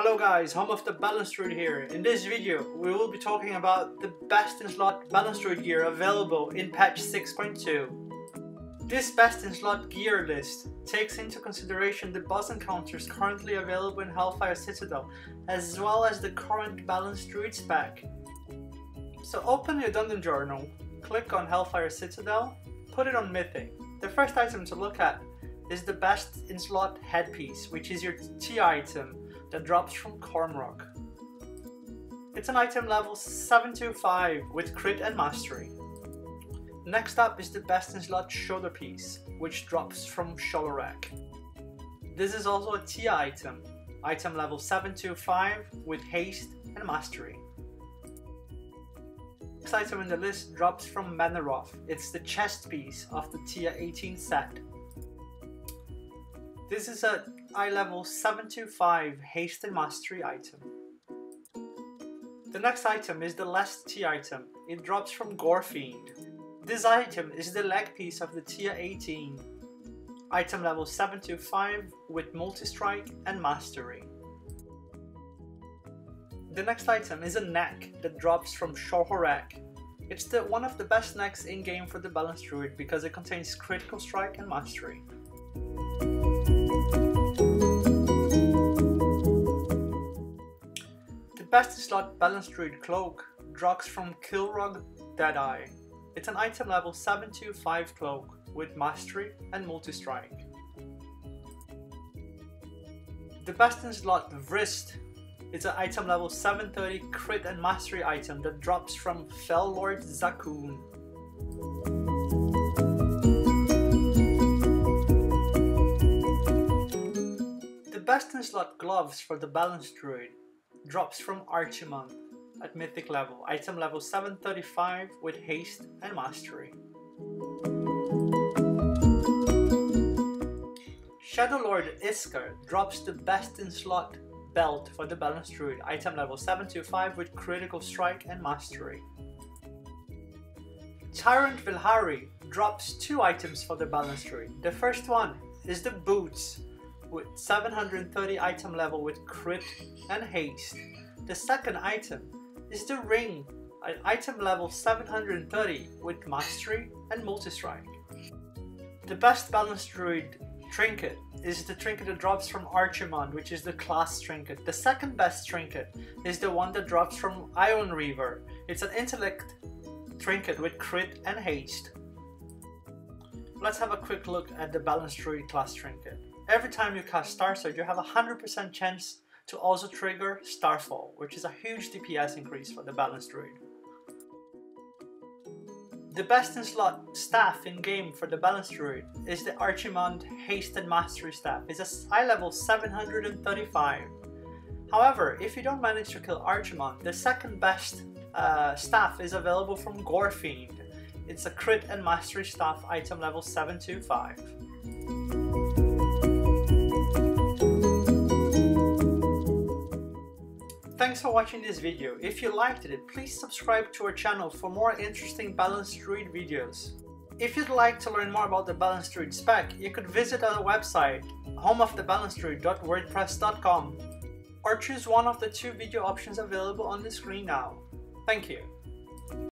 Hello guys, Home of the Balance Druid here. In this video, we will be talking about the best in slot Balance Druid gear available in patch 6.2. This best in slot gear list takes into consideration the boss encounters currently available in Hellfire Citadel, as well as the current Druid spec. So open your Dungeon Journal, click on Hellfire Citadel, put it on Mythic. The first item to look at is the best in slot headpiece, which is your T item that drops from Kormrok. It's an item level 725 with crit and mastery. Next up is the best in slot shoulder piece, which drops from Sholorek. This is also a a T item, item level 725 with haste and mastery. Next item in the list drops from Mannoroth. It's the chest piece of the Tier 18 set. This is a eye level 725 haste and mastery item. The next item is the last T item. It drops from Gorefiend. This item is the leg piece of the tier 18. Item level 725 with multi-strike and mastery. The next item is a neck that drops from Shohorek. It's the, one of the best necks in-game for the Balance Druid because it contains critical strike and mastery. Best slot Balance Druid Cloak drops from Kilrogg Deadeye. It's an item level 725 cloak with Mastery and Multi-Strike. The best in slot Wrist is an item level 730 crit and mastery item that drops from Fel Lord Zakuun. The best in slot gloves for the Balance Druid drops from Archimonde at mythic level, item level 735 with haste and mastery. Shadow Lord Iskar drops the best in slot belt for the Balance Druid, item level 725 with critical strike and mastery. Tyrant Velhari drops two items for the Balance Druid. The first one is the boots with 730 item level with crit and haste. The second item is the ring, an item level 730 with mastery and multi-strike. The best balanced druid trinket is the trinket that drops from Archimonde, which is the class trinket. The second best trinket is the one that drops from Iron Reaver. It's an intellect trinket with crit and haste. Let's have a quick look at the balanced druid class trinket. Every time you cast Starsurge, you have a 100% chance to also trigger Starfall, which is a huge DPS increase for the Balanced Druid. The best in slot staff in game for the Balanced Druid is the Archimonde Haste and Mastery staff. It's a high level 735. However, if you don't manage to kill Archimonde, the second best uh, staff is available from Gorefiend. It's a crit and mastery staff item level 725. Thanks for watching this video. If you liked it, please subscribe to our channel for more interesting balanced Druid videos. If you'd like to learn more about the Balanced Druid spec, you could visit our website, homeofthebalancedruid.wordpress.com or choose one of the two video options available on the screen now. Thank you.